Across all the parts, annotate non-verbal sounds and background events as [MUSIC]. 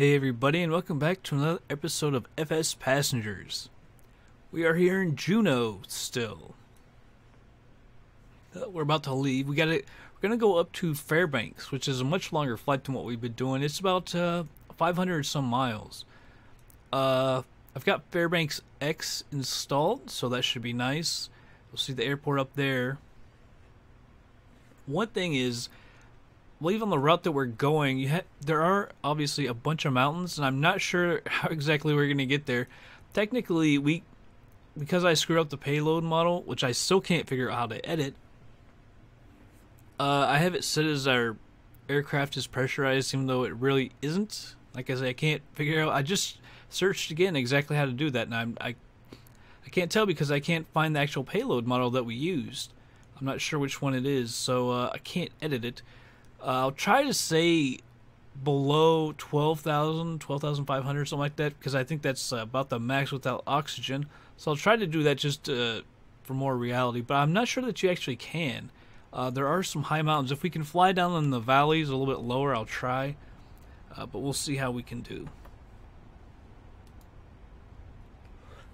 Hey everybody and welcome back to another episode of FS Passengers. We are here in Juneau still. Uh, we're about to leave. We got to we're going to go up to Fairbanks, which is a much longer flight than what we've been doing. It's about uh, 500 some miles. Uh I've got Fairbanks X installed, so that should be nice. We'll see the airport up there. One thing is believe on the route that we're going, you ha- there are obviously a bunch of mountains, and I'm not sure how exactly we're going to get there. Technically, we because I screwed up the payload model, which I still can't figure out how to edit. Uh, I have it set as our aircraft is pressurized, even though it really isn't. Like I said, I can't figure out. I just searched again exactly how to do that, and I'm, I I can't tell because I can't find the actual payload model that we used. I'm not sure which one it is, so uh, I can't edit it. Uh, I'll try to say below 12,000, 12,500, something like that, because I think that's uh, about the max without oxygen. So I'll try to do that just uh, for more reality, but I'm not sure that you actually can. Uh, there are some high mountains. If we can fly down in the valleys a little bit lower, I'll try, uh, but we'll see how we can do.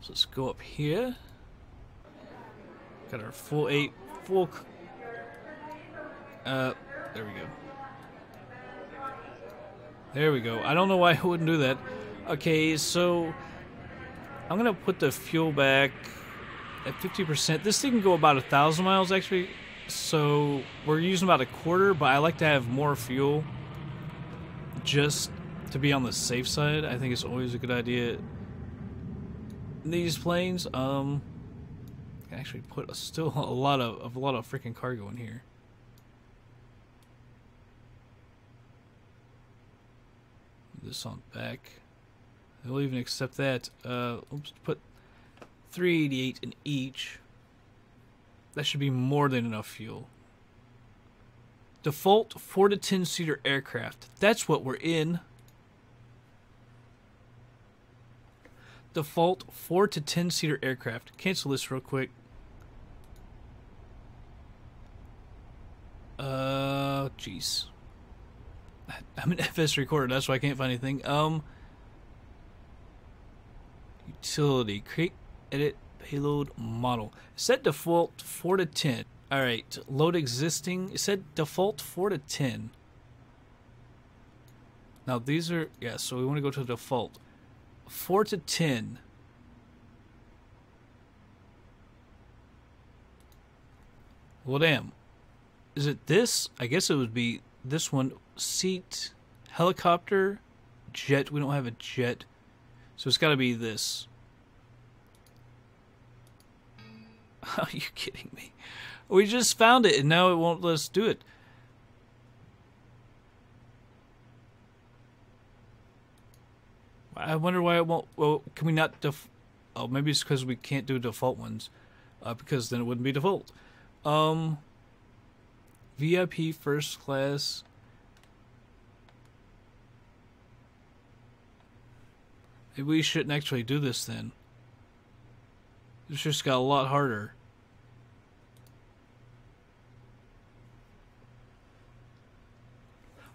So let's go up here. Got our full eight, full. Uh, there we go. There we go. I don't know why I wouldn't do that. Okay, so I'm gonna put the fuel back at 50%. This thing can go about a thousand miles actually. So we're using about a quarter, but I like to have more fuel just to be on the safe side. I think it's always a good idea. These planes, um, can actually put a, still [LAUGHS] a lot of a lot of freaking cargo in here. This on back. They'll even accept that. Uh, oops, put 388 in each. That should be more than enough fuel. Default 4 to 10 seater aircraft. That's what we're in. Default 4 to 10 seater aircraft. Cancel this real quick. Uh, jeez. I'm an [LAUGHS] FS recorder, that's why I can't find anything. Um, utility, create, edit, payload model. Set default 4 to 10. Alright, load existing. It said default 4 to 10. Now these are, yeah, so we want to go to default. 4 to 10. Well, damn. Is it this? I guess it would be this one seat helicopter jet. We don't have a jet. So it's got to be this. [LAUGHS] Are you kidding me? We just found it and now it won't let us do it. I wonder why it won't well can we not def oh maybe it's because we can't do default ones uh, because then it wouldn't be default. Um VIP first class. We shouldn't actually do this then. This just got a lot harder.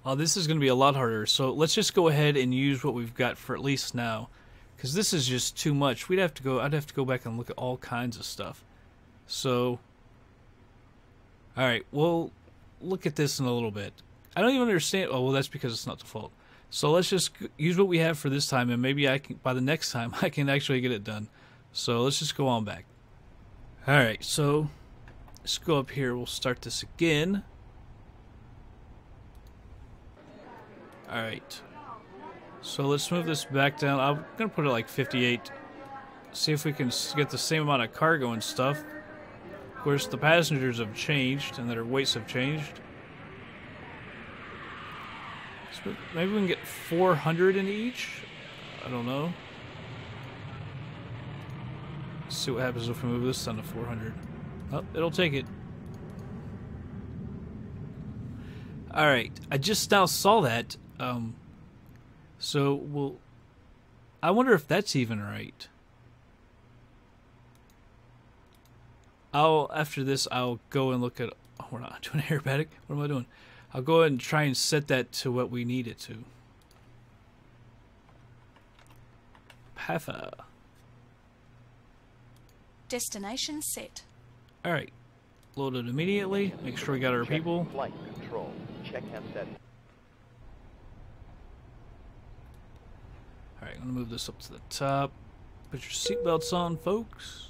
Well, this is going to be a lot harder. So let's just go ahead and use what we've got for at least now. Because this is just too much. We'd have to go, I'd have to go back and look at all kinds of stuff. So, alright, well, look at this in a little bit. I don't even understand. Oh, well, that's because it's not default. So let's just use what we have for this time, and maybe I can by the next time [LAUGHS] I can actually get it done. So let's just go on back. All right, so let's go up here. We'll start this again. All right. So let's move this back down. I'm gonna put it like 58. See if we can get the same amount of cargo and stuff. Of course, the passengers have changed and their weights have changed. Maybe we can get 400 in each? I don't know. Let's see what happens if we move this down to 400. Oh, it'll take it. Alright, I just now saw that. Um, so, we'll... I wonder if that's even right. I'll after this I'll go and look at. Oh, we're not [LAUGHS] doing aerobatic. What am I doing? I'll go ahead and try and set that to what we need it to. Haifa. Destination set. All right. Load it immediately. Make sure we got our Check people. Flight control. Check handset. All right, I'm gonna move this up to the top. Put your seatbelts on, folks.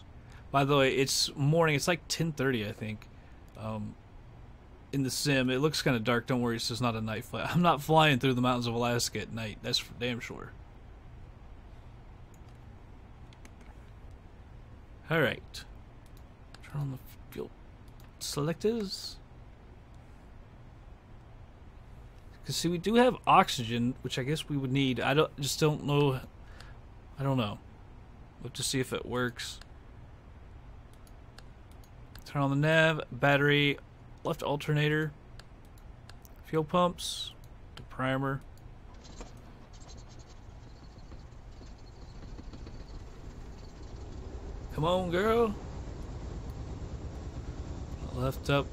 By the way, it's morning. It's like 10:30, I think. Um, in the sim, it looks kind of dark. Don't worry, it's just not a night flight. I'm not flying through the mountains of Alaska at night. That's for damn sure. All right. Turn on the fuel selectors. Cause see, we do have oxygen, which I guess we would need. I don't just don't know. I don't know. Look to see if it works. Turn on the nav, battery, left alternator, fuel pumps, the primer. Come on, girl. Left up.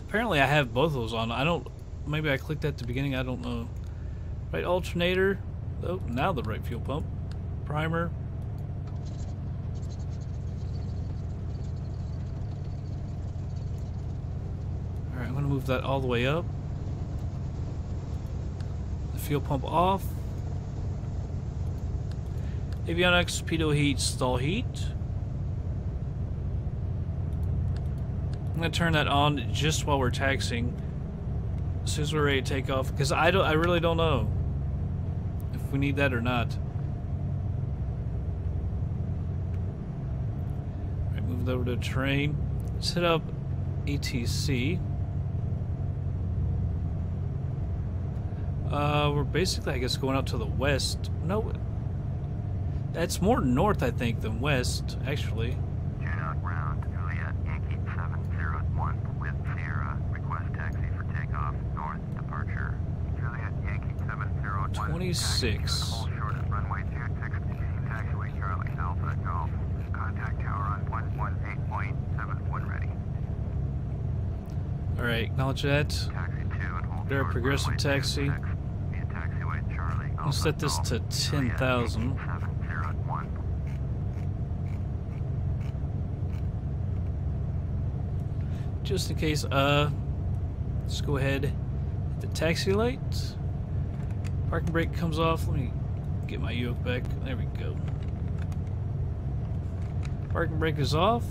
Apparently, I have both of those on. I don't. Maybe I clicked at the beginning. I don't know. Right alternator. Oh, now the right fuel pump. Primer. Alright, I'm going to move that all the way up. The fuel pump off. Avionics, pitot heat, stall heat. I'm to turn that on just while we're taxing. As soon as we're ready to take off. Because I, don't, I really don't know if we need that or not. Alright, move it over to train. Set up ATC. Uh, we're basically, I guess, going out to the west. No, that's more north, I think, than west, actually. Juneau ground, Juliet Yankee 701 with Sierra. Request taxi for takeoff, north departure. Juliet Yankee 701. 26. Taxi to Hold short at runway 26, easy taxiway Charlie Alpha Golf. Contact tower on 118.7 ready. All right, acknowledge that. Taxi 2 and hold They're a progressive taxi. I'll set this to 10,000. Just in case, uh, let's go ahead. Hit the taxi light. Parking brake comes off. Let me get my yoke back. There we go. Parking brake is off.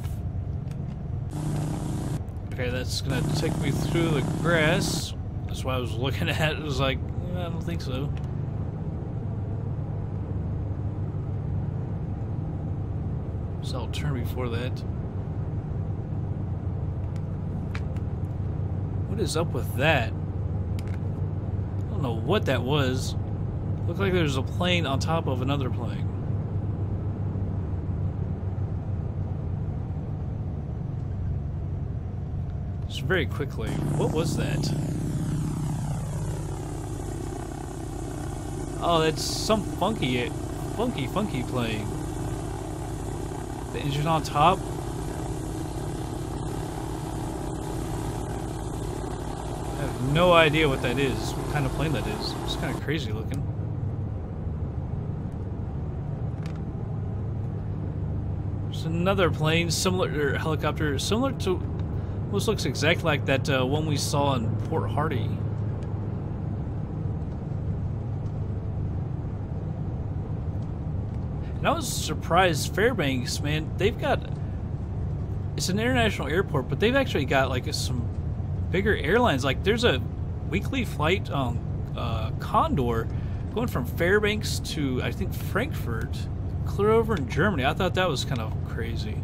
Okay, that's gonna take me through the grass. That's what I was looking [LAUGHS] at. It was like, I don't think so. I'll turn before that. What is up with that? I don't know what that was. Looked like there's a plane on top of another plane. Just very quickly, what was that? Oh, that's some funky, funky, funky plane. The engine on top. I have no idea what that is, what kind of plane that is. It's kind of crazy looking. There's another plane, similar, or helicopter, similar to, almost looks exactly like that uh, one we saw in Port Hardy. And I was surprised, Fairbanks, man, they've got, it's an international airport, but they've actually got like some bigger airlines. Like there's a weekly flight on uh, Condor going from Fairbanks to I think Frankfurt, clear over in Germany. I thought that was kind of crazy.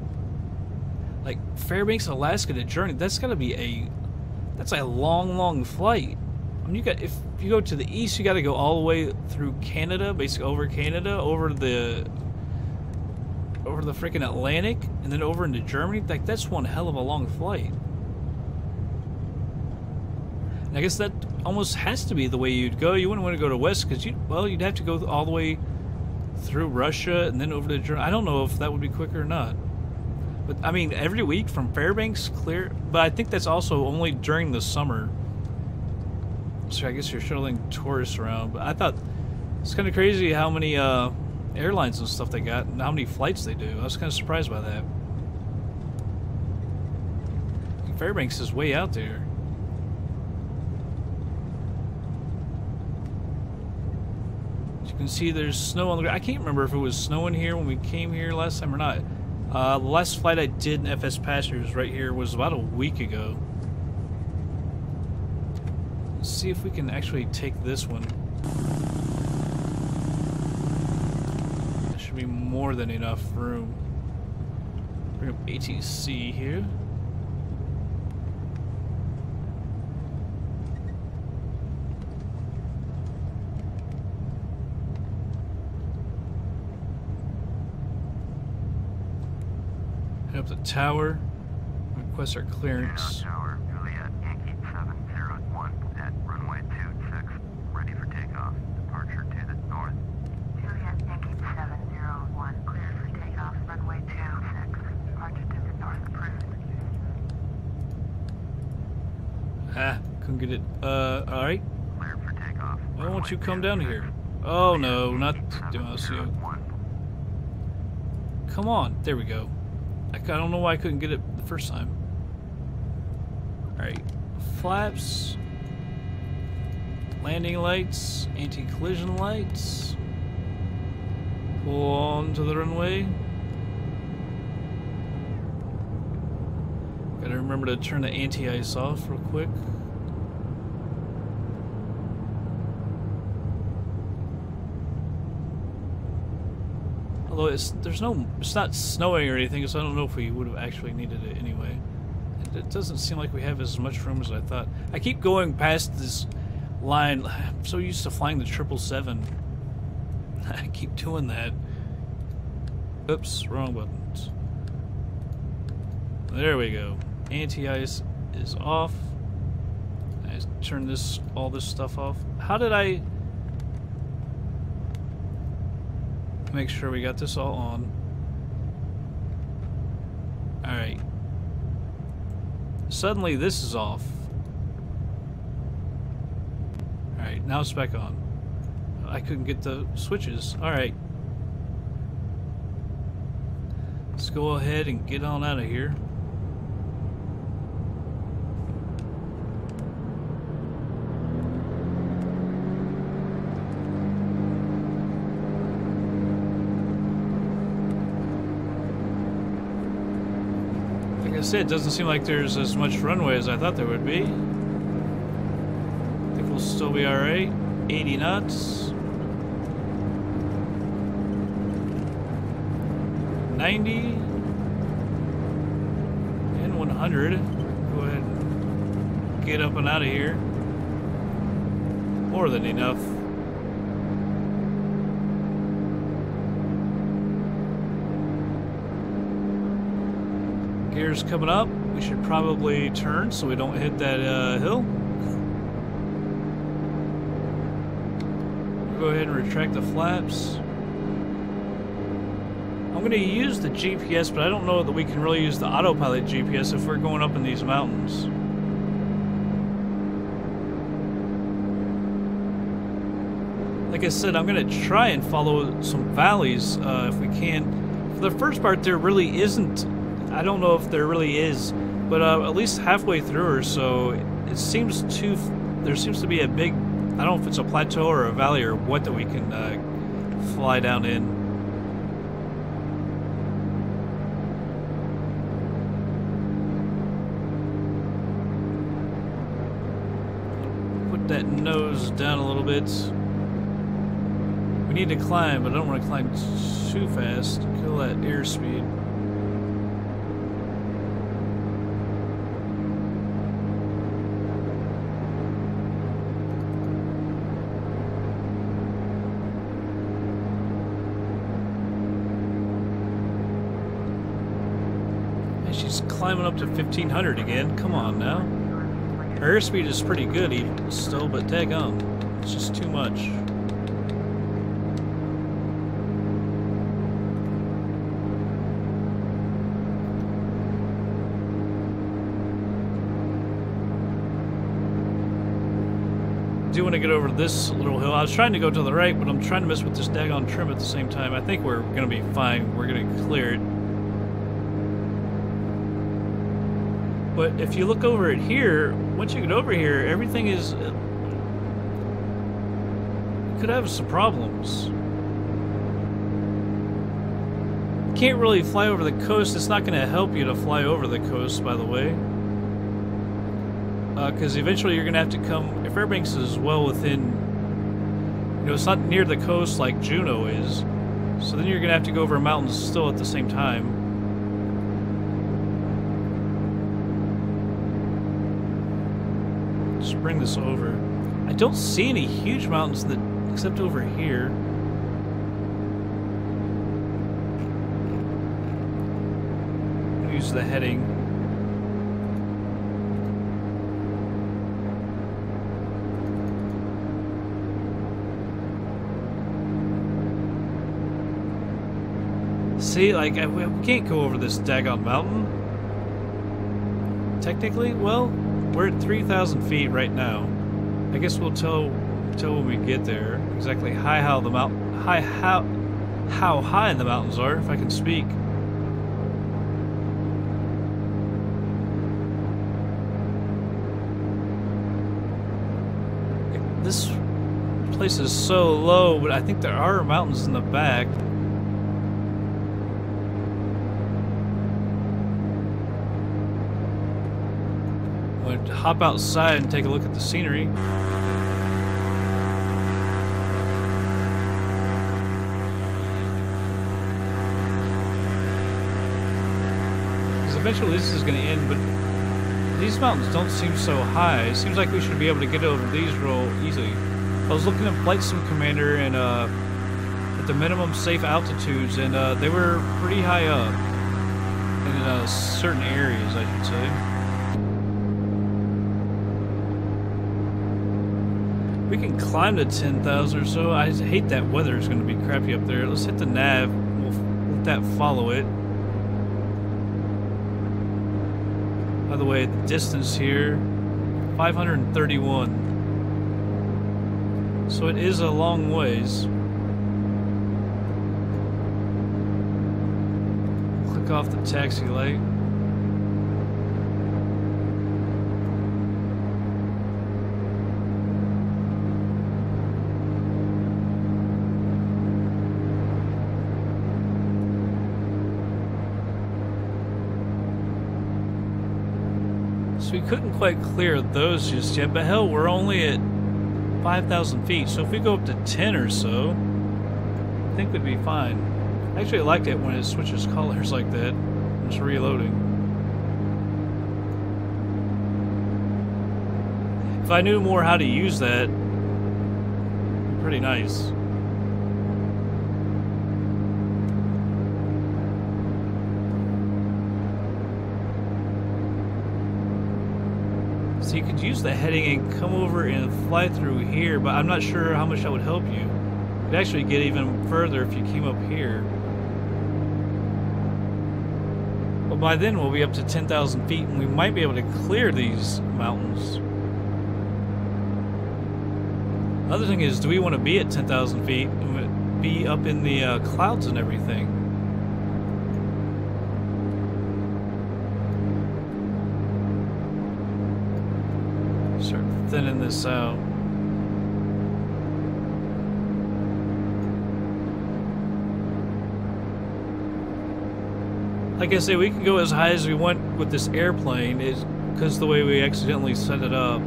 Like Fairbanks, Alaska to Germany. That's got to be a that's a long, long flight. I mean, you got if you go to the east, you got to go all the way through Canada, basically over Canada, over the over the freaking Atlantic, and then over into Germany. Like that's one hell of a long flight. And I guess that almost has to be the way you'd go. You wouldn't want to go to west because you well, you'd have to go all the way through Russia and then over to Germany. I don't know if that would be quicker or not. But I mean, every week from Fairbanks clear. But I think that's also only during the summer. So I guess you're shuttling tourists around. But I thought It's kind of crazy how many uh, airlines and stuff they got and how many flights they do. I was kind of surprised by that. Fairbanks is way out there. As you can see, there's snow on the ground. I can't remember if it was snowing here when we came here last time or not. Uh, the last flight I did in FS Passengers right here was about a week ago. Let's see if we can actually take this one. There should be more than enough room. Bring up ATC here. Head up the tower. Request our clearance. Tower, Juliet, Yankee 701 at runway 26, ready for takeoff. Departure to the north. Juliet, Yankee 701, clear for takeoff, runway 26, departure to the north, approved. Ah, couldn't get it. Uh, alright. Clear for takeoff. Why won't runway you come down here? Oh no, not Yankee DMLCO. 701. Come on, there we go. I don't know why I couldn't get it the first time. Alright, flaps, landing lights, anti collision lights. Pull on to the runway. Gotta remember to turn the anti ice off real quick. Although it's there's no it's not snowing or anything, so I don't know if we would have actually needed it anyway. It, it doesn't seem like we have as much room as I thought. I keep going past this line. [SIGHS] I'm so used to flying the triple seven. [LAUGHS] I keep doing that. Oops, wrong buttons. There we go. Anti-ice is off. I just turn this all this stuff off. How did I make sure we got this all on? Alright. Suddenly this is off. Alright, now it's back on. I couldn't get the switches. Alright. Let's go ahead and get on out of here. It doesn't seem like there's as much runway as I thought there would be. I think we'll still be alright. 80 knots. 90 and 100. Go ahead and get up and out of here. More than enough. Gears coming up. We should probably turn so we don't hit that uh, hill. Go ahead and retract the flaps. I'm going to use the GPS, but I don't know that we can really use the autopilot GPS if we're going up in these mountains. Like I said, I'm going to try and follow some valleys uh, if we can. For the first part, there really isn't. I don't know if there really is, but uh, at least halfway through or so, it seems to. There seems to be a big. I don't know if it's a plateau or a valley or what that we can uh, fly down in. Put that nose down a little bit. We need to climb, but I don't want to climb too fast. Kill that airspeed. And she's climbing up to 1500 again. Come on now. Our airspeed is pretty good even still, but daggone. It's just too much. do want to get over this little hill. I was trying to go to the right, but I'm trying to mess with this daggone trim at the same time. I think we're going to be fine. We're going to clear it. But if you look over at here, once you get over here, everything is... Uh, could have some problems. Can't really fly over the coast. It's not going to help you to fly over the coast, by the way because uh, eventually you're going to have to come. If Fairbanks is well within, you know, it's not near the coast like Juneau is, so then you're going to have to go over mountains still at the same time. Just bring this over. I don't see any huge mountains that, except over here. Use the heading. See, like, we can't go over this daggone mountain. Technically, well, we're at 3,000 feet right now. I guess we'll tell, tell when we get there exactly high how the mountain, high how, how high the mountains are, if I can speak. This place is so low, but I think there are mountains in the back. Hop outside and take a look at the scenery. Because eventually this is going to end, but these mountains don't seem so high. It seems like we should be able to get over these real easily. I was looking at Flight Sim Commander and uh, at the minimum safe altitudes, and uh, they were pretty high up in uh, certain areas, I should say. We can climb to 10,000 or so. I hate that weather is going to be crappy up there. Let's hit the nav. We'll let that follow it. By the way, the distance here, 531. So it is a long ways. Click off the taxi light. So we couldn't quite clear those just yet, but hell, we're only at 5,000 feet, so if we go up to 10 or so, I think we'd be fine. I actually, like it when it switches colors like that. It's reloading. If I knew more how to use that, pretty nice. So you could use the heading and come over and fly through here, but I'm not sure how much that would help you. You'd actually get even further if you came up here. But by then we'll be up to 10,000 feet and we might be able to clear these mountains. Other thing is, do we want to be at 10,000 feet be up in the uh, clouds and everything? Out. Like I say, we can go as high as we want with this airplane is because the way we accidentally set it up.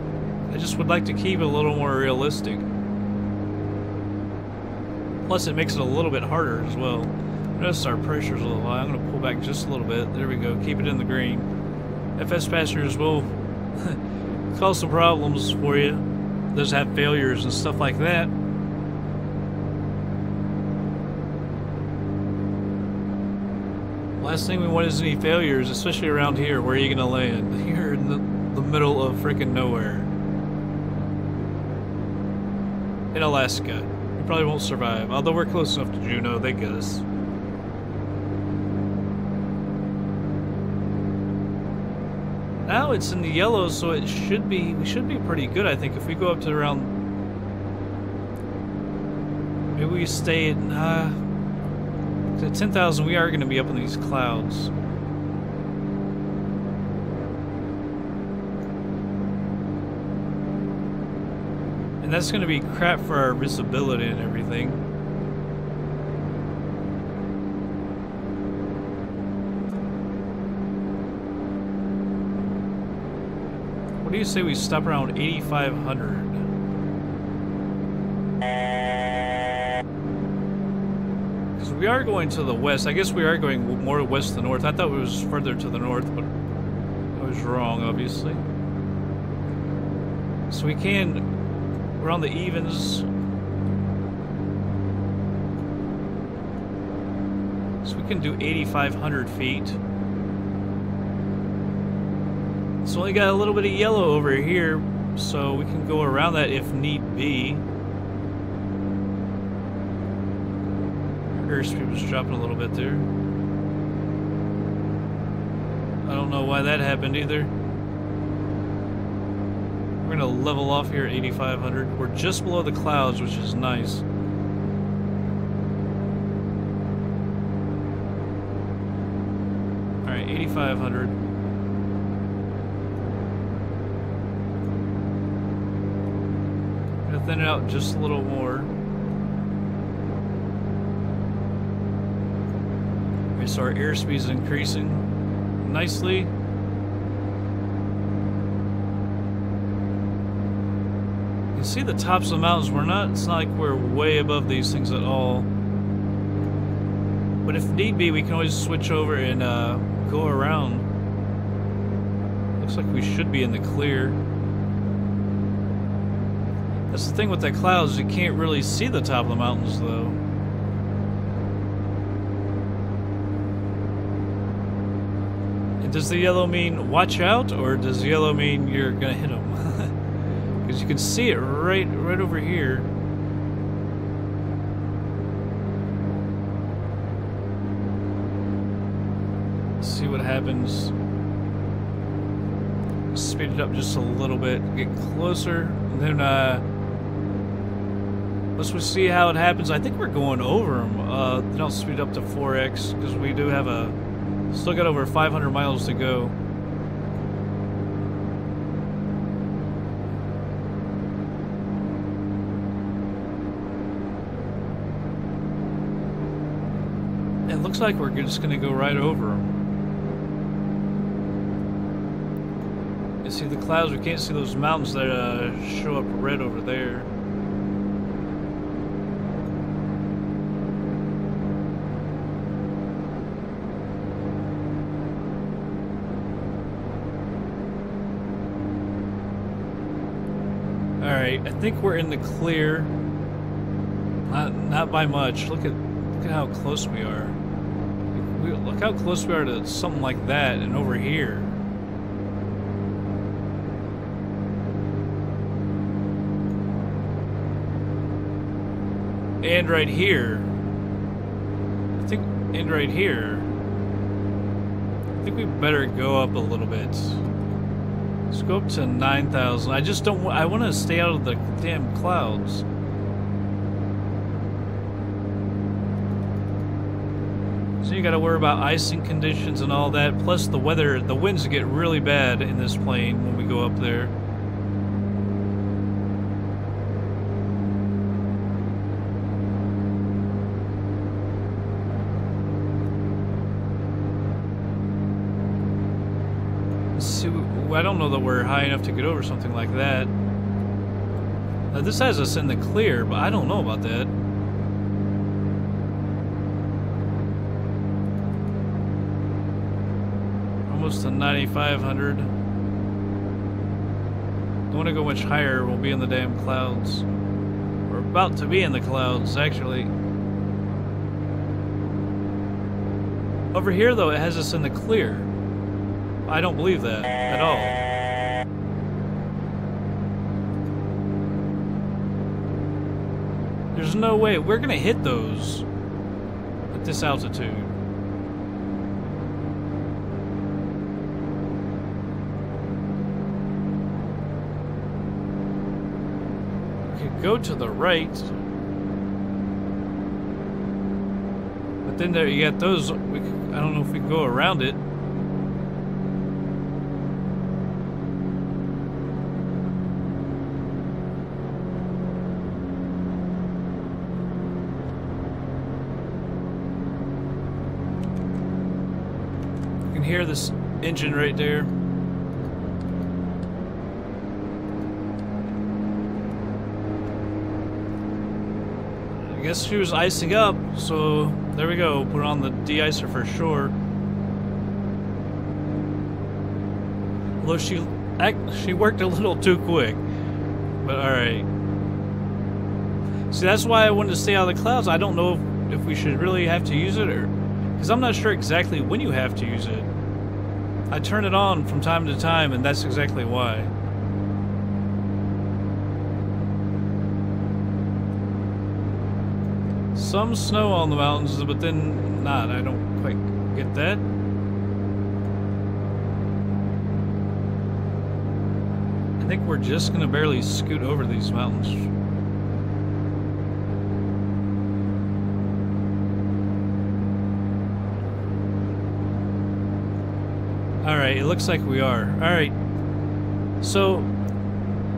I just would like to keep it a little more realistic. Plus it makes it a little bit harder as well. Notice our pressure's a little high. I'm going to pull back just a little bit. There we go. Keep it in the green. FS passengers will [LAUGHS] cause some problems for you. Does have failures and stuff like that. Last thing we want is any failures, especially around here. Where are you going to land? [LAUGHS] Here in the, the middle of freaking nowhere. In Alaska. We probably won't survive. Although we're close enough to Juneau, they get us. Now it's in the yellow, so it should be we should be pretty good, I think. If we go up to around, maybe we stay at uh, at ten thousand. We are going to be up in these clouds. And that's going to be crap for our visibility and everything. What do you say we stop around 8,500? Because we are going to the west. I guess we are going more west than north. I thought it was further to the north, but I was wrong, obviously. So we can, we're on the evens. So we can do 8,500 feet. It's only got a little bit of yellow over here, so we can go around that if need be. Airspeed was dropping a little bit there. I don't know why that happened either. We're gonna level off here at 8,500. We're just below the clouds, which is nice. Alright, 8,500. Gonna thin it out just a little more. Okay, so our airspeed is increasing nicely. You can see the tops of the mountains. We're not, it's not like we're way above these things at all. But if need be, we can always switch over and uh, go around. Looks like we should be in the clear. That's the thing with the clouds, you can't really see the top of the mountains though. does the yellow mean watch out, or does yellow mean you're gonna hit them? Because [LAUGHS] you can see it right, right over here. See what happens. Speed it up just a little bit, get closer, and then uh, let's see how it happens. I think we're going over them. Uh, then I'll speed up to 4x because we do have a Still got over 500 miles to go. It looks like we're just going to go right over them. You see the clouds, we can't see those mountains that uh, show up red over there. Alright, I think we're in the clear. Not, not by much. Look at look at how close we are. We, look how close we are to something like that and over here. And right here. I think, and right here. I think we better go up a little bit. Let's go up to 9,000. I just don't I want to stay out of the damn clouds. So you got to worry about icing conditions and all that. Plus the weather, the winds get really bad in this plane when we go up there. I don't know that we're high enough to get over something like that. Now, this has us in the clear, but I don't know about that. Almost to 9,500. Don't want to go much higher, we'll be in the damn clouds. We're about to be in the clouds, actually. Over here, though, it has us in the clear. I don't believe that at all. There's no way. We're going to hit those at this altitude. We could go to the right. But then there you got those. We, I don't know if we go around it. You can hear this engine right there. I guess she was icing up, so there we go. Put on the de-icer for sure. Although she act, she worked a little too quick, but all right. See, that's why I wanted to stay out of the clouds. I don't know if, if we should really have to use it, or because I'm not sure exactly when you have to use it. I turn it on from time to time, and that's exactly why. Some snow on the mountains, but then not. I don't quite get that. I think we're just gonna barely scoot over these mountains. Alright, it looks like we are. Alright. So,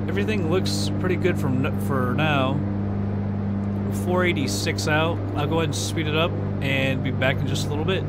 everything looks pretty good from for now. 486 out. I'll go ahead and speed it up and be back in just a little bit.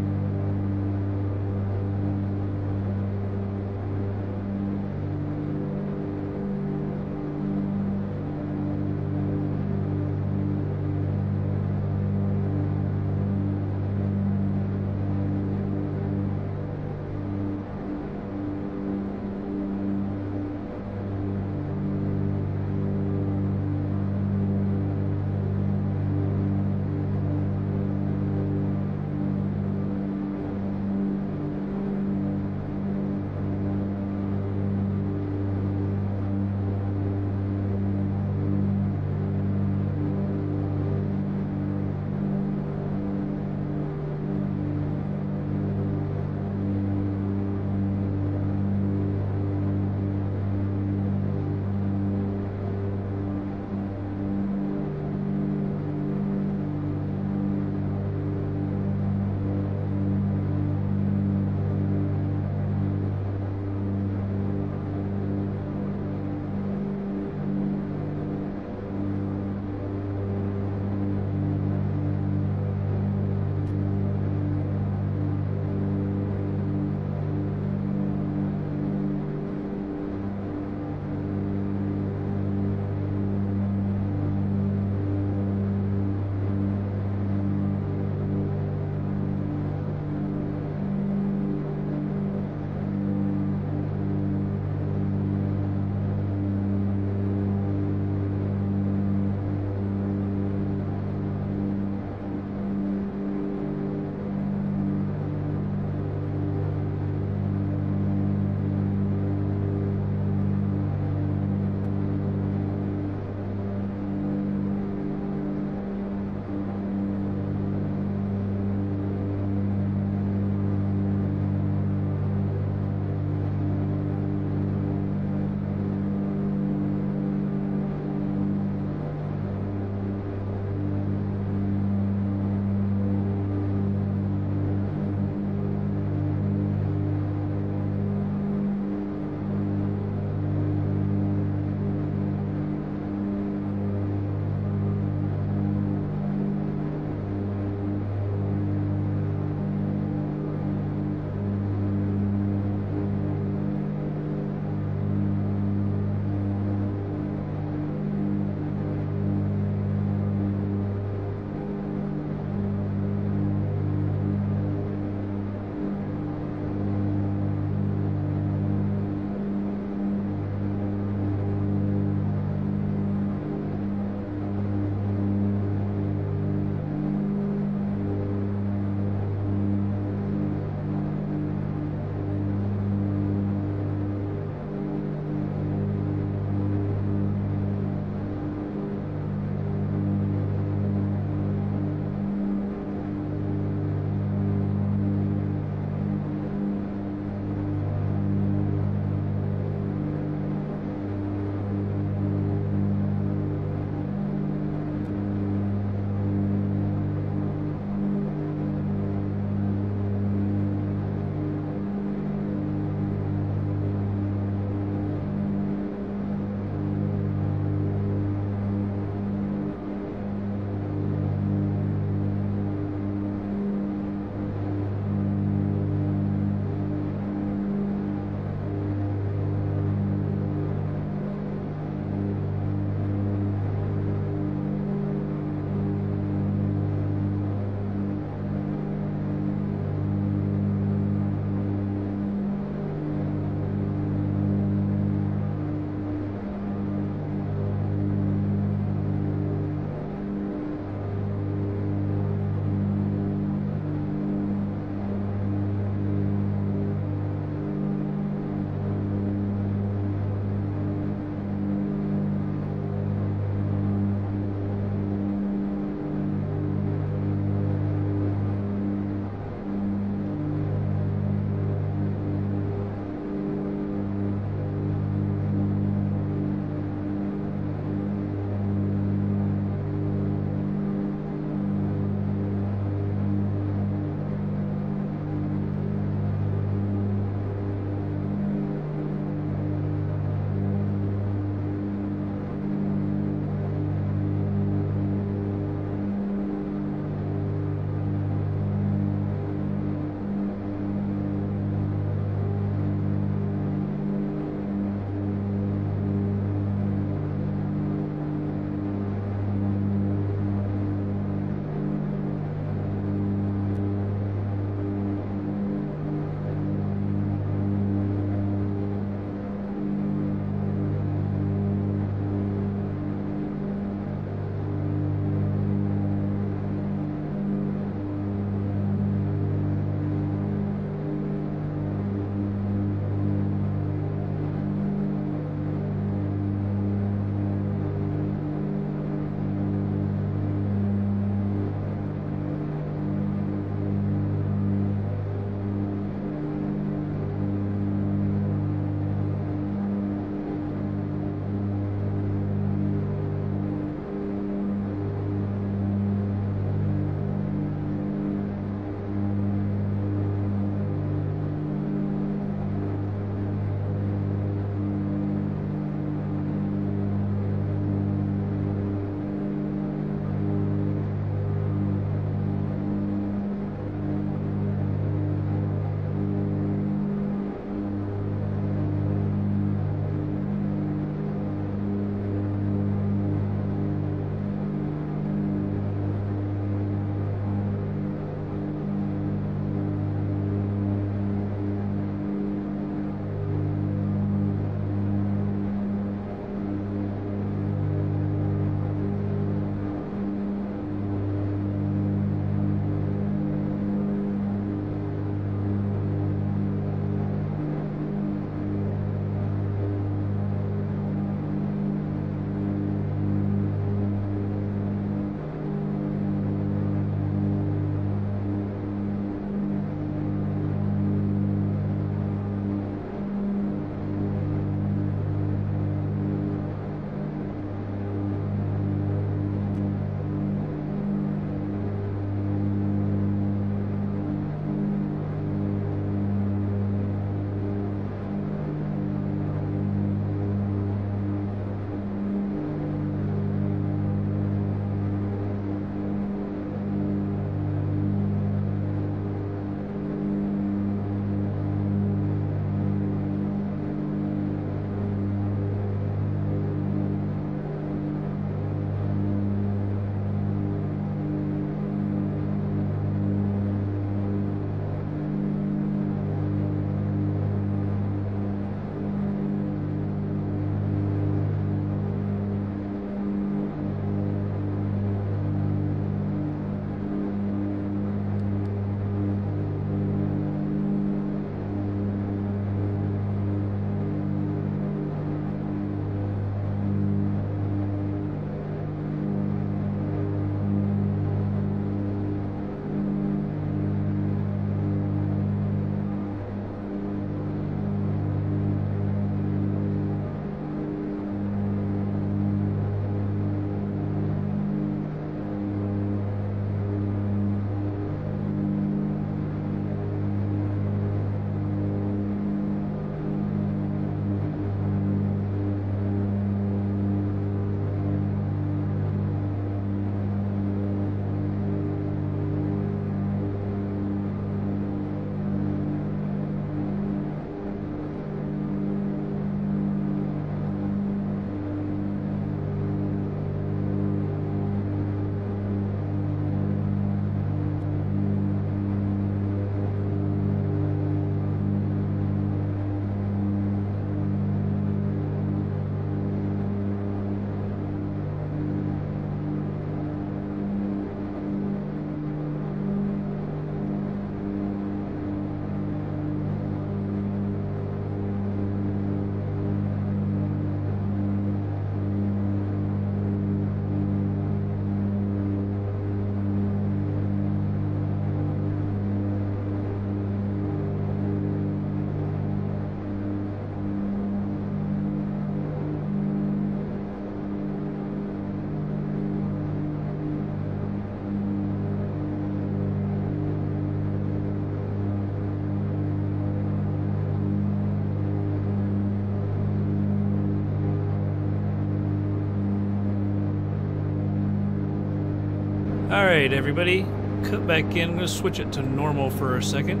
Alright, everybody. Cut back in. I'm going to switch it to normal for a second.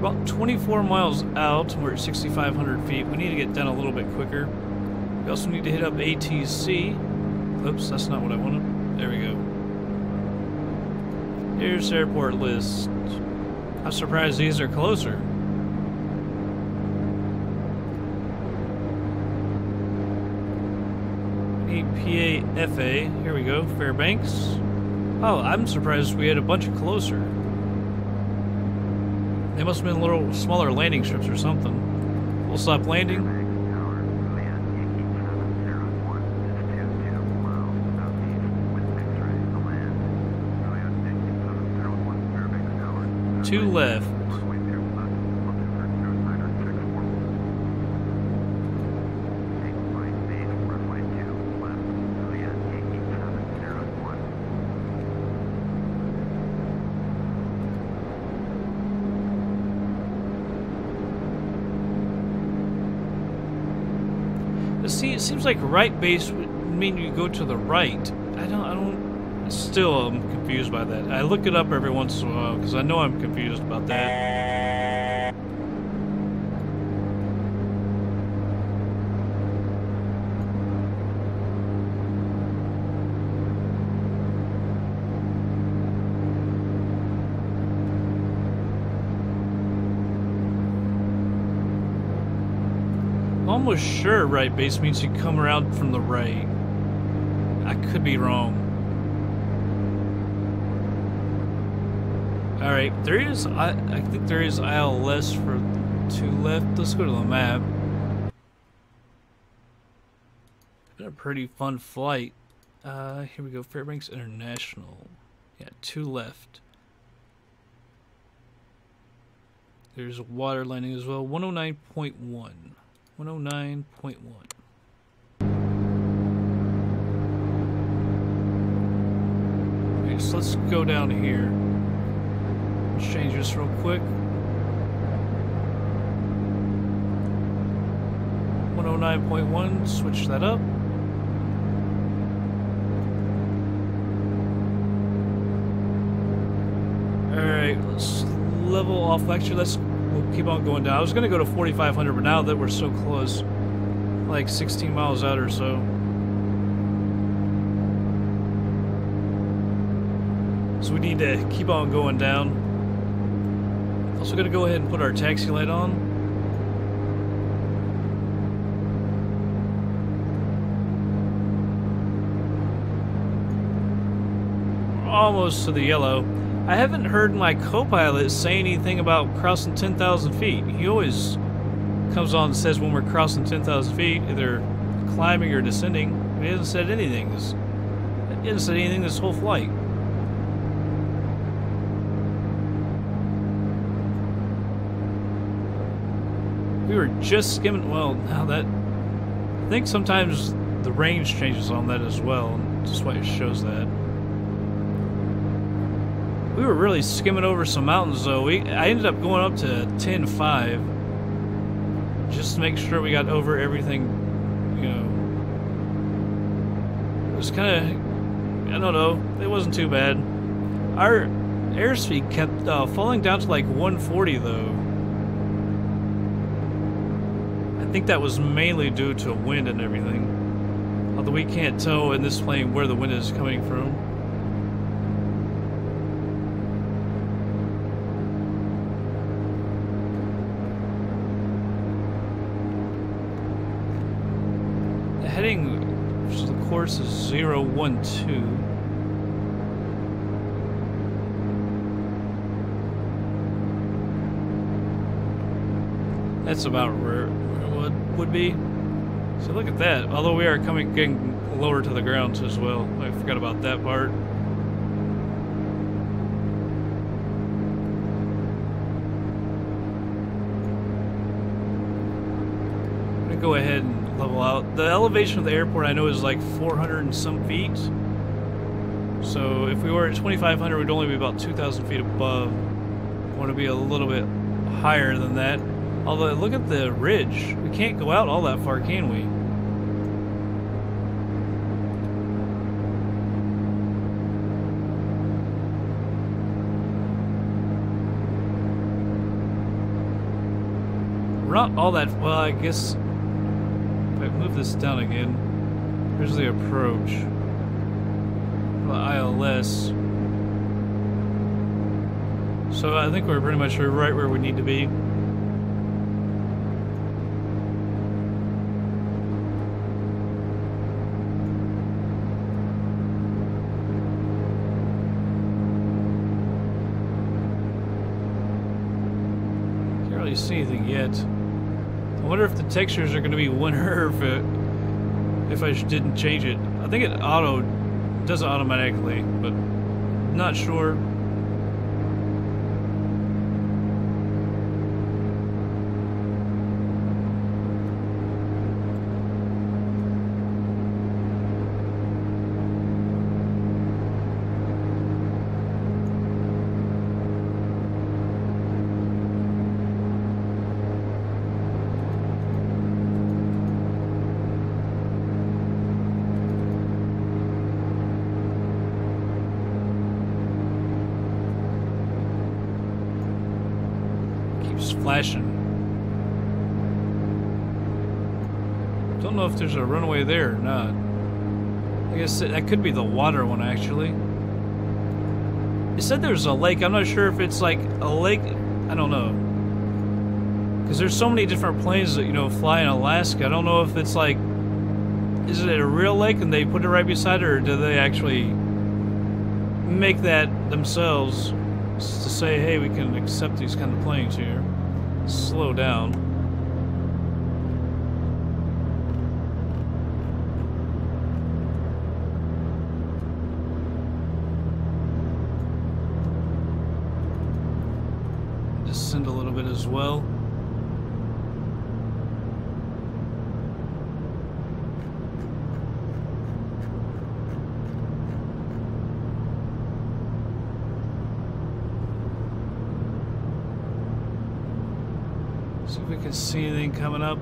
About 24 miles out, we're at 6,500 feet. We need to get down a little bit quicker. We also need to hit up ATC. Oops, that's not what I wanted. There we go. Here's airport list. I'm surprised these are closer. EPA-FA. Here we go. Fairbanks. Oh, I'm surprised we had a bunch of closer. They must have been little smaller landing strips or something. We'll stop landing. Two Tower, Juliet Yankee 701 is 22 miles southeast with X-ray to land. Juliet Yankee 701 Fairbanks Tower. Two left. Runway 2 left, altimeter 2964. Take flight eight, runway 2 left, Juliet Yankee 701. See, it seems like right base would mean you go to the right. I don't. I don't. Still, I'm confused by that. I look it up every once in a while because I know I'm confused about that. I'm almost sure right base means you come around from the right. I could be wrong. Alright, there is I I think there is ILS for two left. Let's go to the map. Been a pretty fun flight. Uh here we go, Fairbanks International. Yeah, two left. There's water landing as well. 109.1. 109.1. Okay, so let's go down here. Let's change this real quick. 109.1, switch that up. Alright, let's level off. Actually, let's we'll keep on going down. I was going to go to 4,500, but now that we're so close, like 16 miles out or so. So we need to keep on going down. Also going to go ahead and put our taxi light on. Almost to the yellow. I haven't heard my co-pilot say anything about crossing 10,000 feet. He always comes on and says when we're crossing 10,000 feet, either climbing or descending. He hasn't said anything. He hasn't said anything this whole flight. We were just skimming. Well, now that I think sometimes the range changes on that as well, and just why it shows that. We were really skimming over some mountains though. We I ended up going up to 10.5 just to make sure we got over everything, you know. It was kind of I don't know. It wasn't too bad. Our airspeed kept uh, falling down to like 140 though. I think that was mainly due to wind and everything. Although we can't tell in this plane where the wind is coming from. The heading for the course is 012. That's about where it would, be. So look at that. Although we are coming getting lower to the ground as well. I forgot about that part. Go ahead and level out. The elevation of the airport I know is like 400 and some feet. So if we were at 2,500, we'd only be about 2,000 feet above. Want to be a little bit higher than that. Although, look at the ridge. We can't go out all that far, can we? We're not all that... Well, I guess this down again, here's the approach. The ILS. So I think we're pretty much right where we need to be. Can't really see anything yet. I wonder if the textures are going to be winter if it, if I didn't change it. I think it auto does it automatically, but not sure. Keeps flashing. Don't know if there's a runway there or not. I guess that could be the water one actually. It said there's a lake. I'm not sure if it's like a lake. I don't know. Because there's so many different planes that, you know, fly in Alaska. I don't know if it's like. Is it a real lake and they put it right beside it, or do they actually make that themselves to say, hey, we can accept these kind of planes here? Slow down. Descend a little bit as well. See if we can see anything coming up.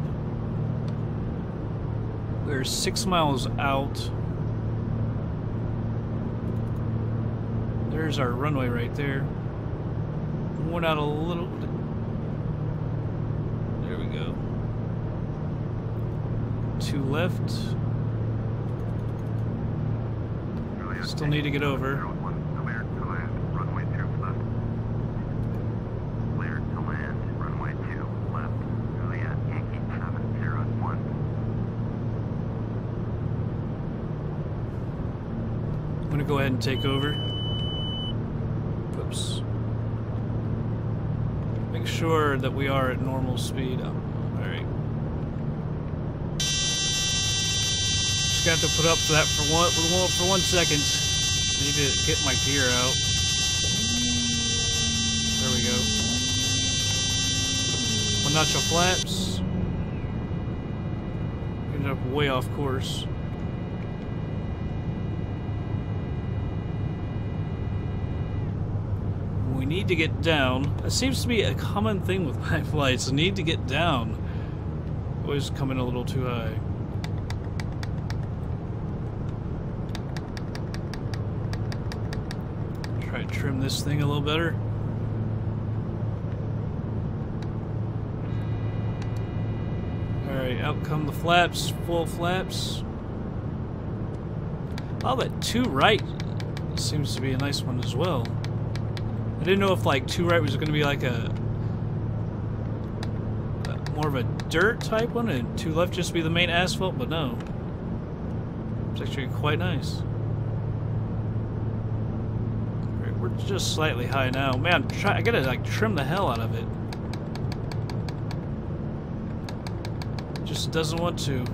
We're six miles out. There's our runway right there. Went out a little. There we go. Two left. Still need to get over. Clear to land, runway 2 left. Clear to land, runway 2 left. Juliet, Yankee 701. I'm gonna go ahead and take over. Oops. Make sure that we are at normal speed. Oh, Alright. Just got to put up for that for one for one, second. Need to get my gear out. There we go. One notch of flaps. Ended up way off course. We need to get down. It seems to be a common thing with [LAUGHS] my flights. I need to get down. Always coming a little too high. Try to trim this thing a little better. Alright, out come the flaps, full flaps. Oh, that two right seems to be a nice one as well. I didn't know if like two right was going to be like a, a more of a dirt type one, and two left just be the main asphalt, but no, it's actually quite nice. Alright, We're just slightly high now. Man, I'm try- I gotta like trim the hell out of it. Just doesn't want to.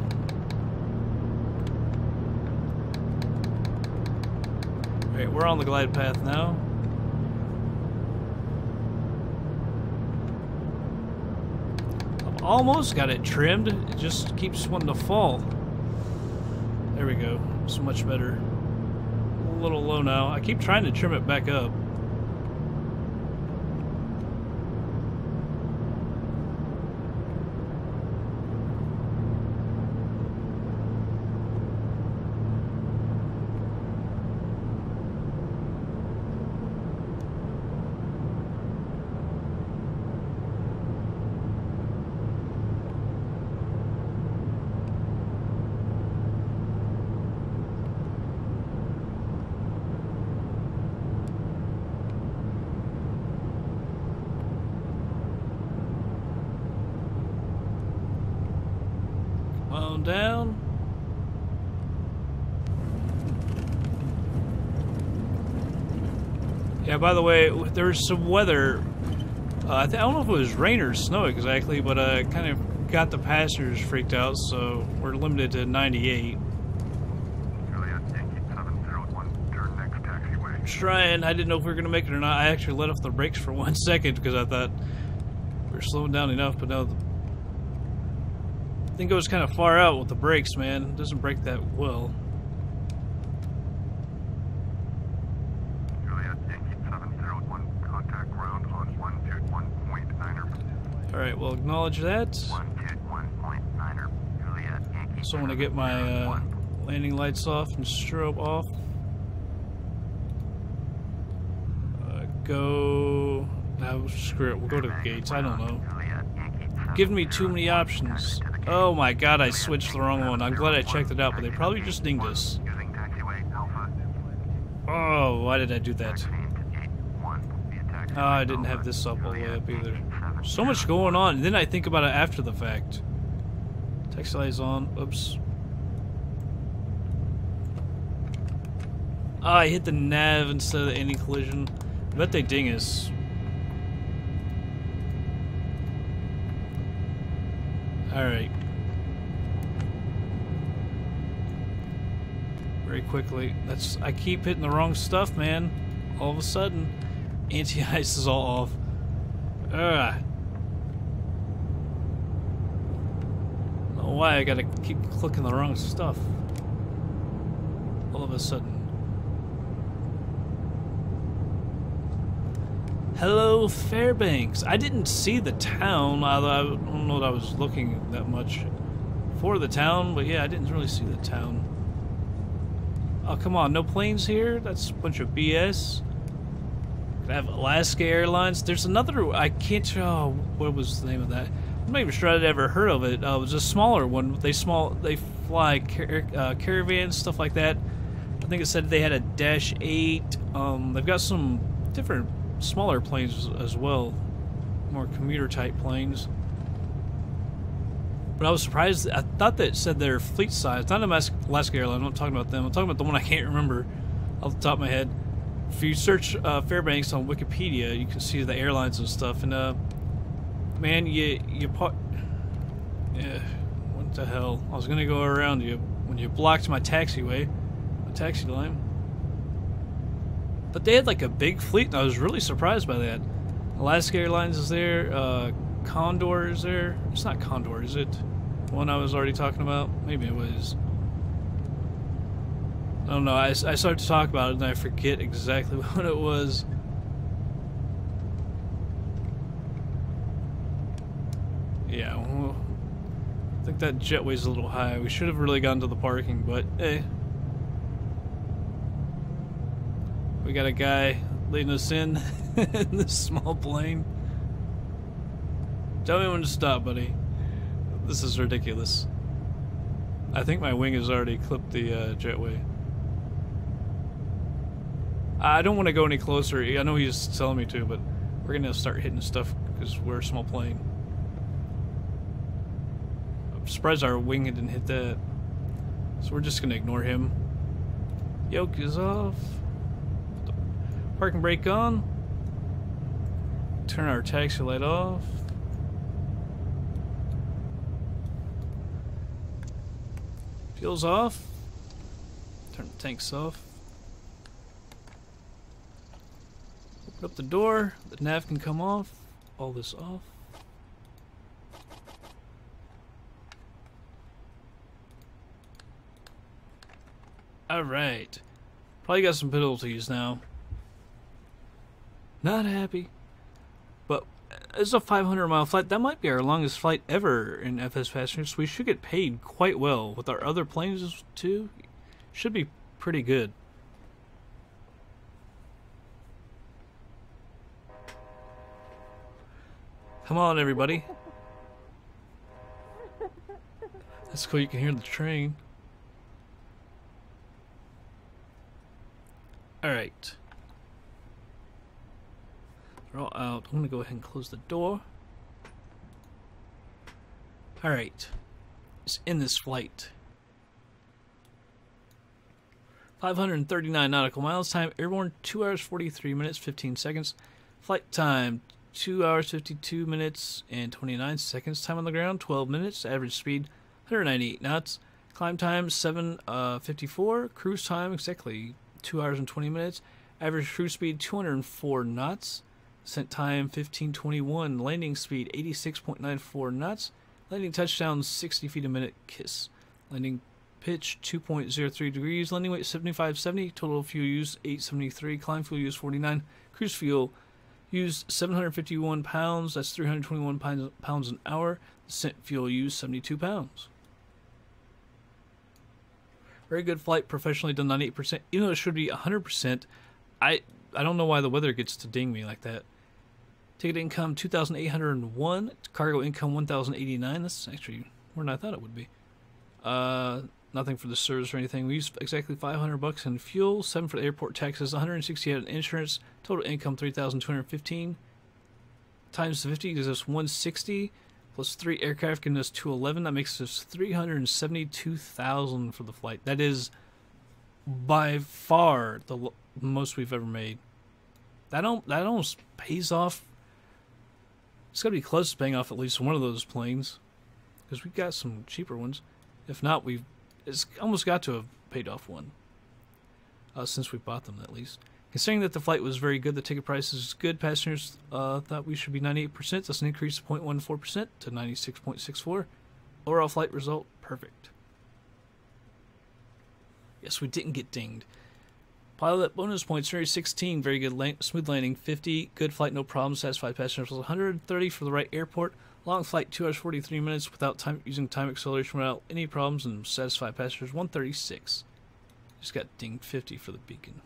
Alright, we're on the glide path now. I've almost got it trimmed. It just keeps wanting to fall. There we go. So much better. A little low now. I keep trying to trim it back up. Yeah, by the way, there's some weather. Uh, I, th- I don't know if it was rain or snow exactly, but uh, kind of got the passengers freaked out, so we're limited to 98. Juliet, Yankee 701, turn next taxiway. trying. I didn't know if we were gonna make it or not. I actually let off the brakes for [LAUGHS] one second because I thought we were slowing down enough, but no. The thing was kind of far out with the brakes, man. It doesn't break that well. Juliet, Yankee 701, contact ground on 121.9er. All right, well, acknowledge that. 121.9er. Juliet, Yankee So I want to get my uh, landing lights off and strobe off. Uh, go. No, screw it. We'll go to the gates. I don't know. Giving me too many options. Oh my god, I switched the wrong one. I'm glad I checked it out, but they probably just dinged us. Oh, why did I do that? Change to gate 1. The attack Oh, I didn't have this up all the way up either. So much going on, and then I think about it after the fact. Taxi lights on. Oops. Oh, I hit the nav instead of the anti-collision. I bet they ding us. Alright. Very quickly. That's I keep hitting the wrong stuff, man. All of a sudden, [LAUGHS] anti-ice is all off. Ugh. Know why I gotta keep clicking the wrong stuff. All of a sudden. Hello, Fairbanks. I didn't see the town, although I don't know that I was looking that much for the town, but yeah, I didn't really see the town. Oh, come on, no planes here? That's a bunch of BS. Could have Alaska Airlines. There's another, I can't tell, what was the name of that? I'm not even sure I'd ever heard of it. Uh, it was a smaller one. They small, they fly car- uh, caravans, stuff like that. I think it said they had a Dash 8. Um, they've got some different smaller planes as well, more commuter type planes. But I was surprised. I thought that said their fleet size, not Alaska Airlines. I'm not talking about them. I'm talking about the one I can't remember off the top of my head. If you search uh, Fairbanks on Wikipedia, you can see the airlines and stuff. And uh, man, you you part. Yeah, what the hell? I was gonna go around you when you blocked my taxiway, my taxi line. But they had like a big fleet, and I was really surprised by that. Alaska Airlines is there. Uh, Condor is there. It's not Condor, is it? One I was already talking about? Maybe it was. I don't know. I, I started to talk about it, and I forget exactly [LAUGHS] what it was. Yeah, well, I think that jetway's a little high. We should have really gone to the parking, but hey. We got a guy leading us in [LAUGHS] in this small plane. Tell me when to stop, buddy. This is ridiculous. I think my wing has already clipped the uh, jetway. I don't want to go any closer. I know he's telling me to, but we're gonna start hitting stuff because we're a small plane. Surprised our wing didn't hit that. So we're just gonna ignore him. Yoke is off. Parking brake on. Turn our taxi light off. Fuel's off. Turn the tanks off. Open up the door. The nav can come off. All this off. Alright. Probably got some penalties now. Not happy. But uh, it's a 500 mile flight. That might be our longest flight ever in FsPassengers. We should get paid quite well with our other planes too. Should be pretty good. Come on, everybody. [LAUGHS] That's cool. You can hear the train. All right. They're all out. I'm gonna go ahead and close the door. All right. is in this flight. 539 nautical miles. Time airborne 2 hours 43 minutes 15 seconds. Flight time 2 hours 52 minutes and 29 seconds. Time on the ground 12 minutes. Average speed 198 knots. Climb time 7 uh, 54. Cruise time exactly 2 hours and 20 minutes. Average cruise speed 204 knots. Descent time 1521. Landing speed 86.94 knots. Landing touchdown 60 feet a minute. Kiss. Landing pitch 2.03 degrees. Landing weight 7570. Total fuel used 873. Climb fuel used 49. Cruise fuel used 751 pounds. That's 321 pounds, an hour. Descent fuel used 72 pounds. Very good flight, professionally done 98%. Even though it should be 100%, I I don't know why the weather gets to ding me like that. Ticket income 2,801. Cargo income 1,089. That's actually more than I thought it would be. Uh, nothing for the service or anything. We used exactly 500 bucks in fuel, seven for the airport taxes, 168 in insurance. Total income 3,215 times 50 gives us 160 plus three aircraft giving us 211. That makes us 372,000 for the flight. That is by far the most we've ever made. That don't that almost pays off. It's got to be close to paying off at least one of those planes, because we've got some cheaper ones. If not, we've it's almost got to have paid off one. Uh, since we bought them, at least. Considering that the flight was very good, the ticket price is good. Passengers uh, thought we should be 98%. That's an increase of 0.14% to 96.64. Overall flight result, perfect. Yes, we didn't get dinged. Pilot bonus points, very 16, very good land, smooth landing, 50, good flight, no problems, satisfied passengers, 130 for the right airport, long flight, 2 hours 43 minutes without time using time acceleration without any problems, and satisfied passengers, 136. Just got dinged 50 for the beacon.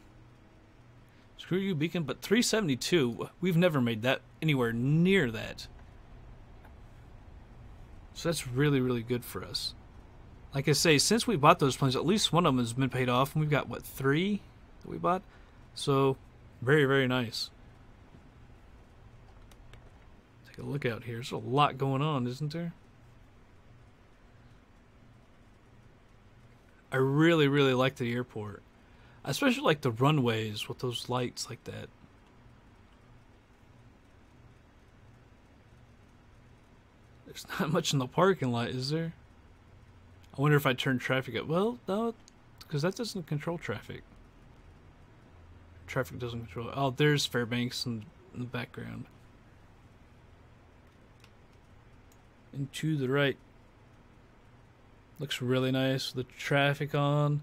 Screw you, beacon, but 372, we've never made that anywhere near that. So that's really, really good for us. Like I say, since we bought those planes, at least one of them has been paid off, and we've got what three that we bought. So, very, very nice. Take a look out here. There's a lot going on, isn't there? I really, really like the airport. I especially like the runways with those lights like that. There's [LAUGHS] not much in the parking lot, is there? I wonder if I turn traffic up. Well, no, because that doesn't control traffic. Traffic doesn't control. Oh, there's Fairbanks in, in the background. And to the right. Looks really nice. with The traffic on.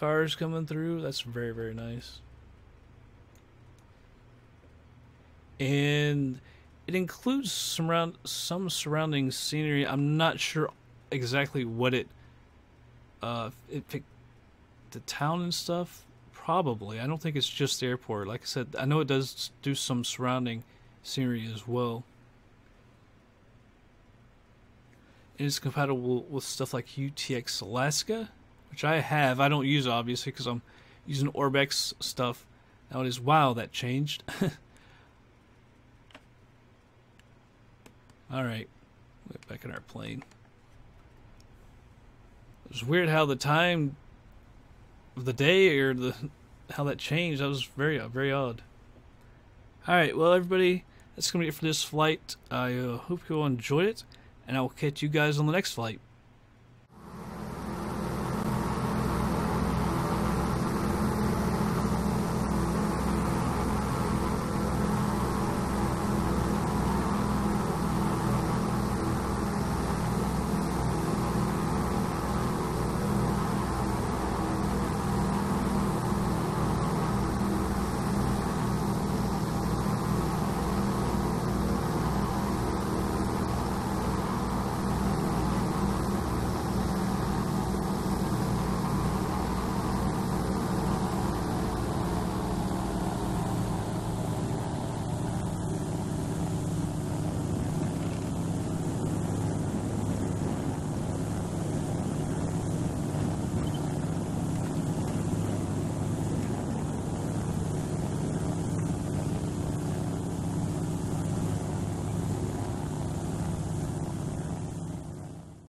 Cars coming through. That's very, very nice. And it includes surround some surrounding scenery. I'm not sure exactly what it uh it, the town and stuff probably i don't think it's just the airport like i said i know it does do some surrounding scenery as well it is compatible with stuff like utx alaska which i have i don't use it obviously because i'm using Orbx stuff nowadays wow that changed [LAUGHS] all right Get back in our plane it's weird how the time of the day or the how that changed. That was very very odd. All right, well everybody, that's gonna be it for this flight. I uh, hope you all enjoyed it, and I will catch you guys on the next flight.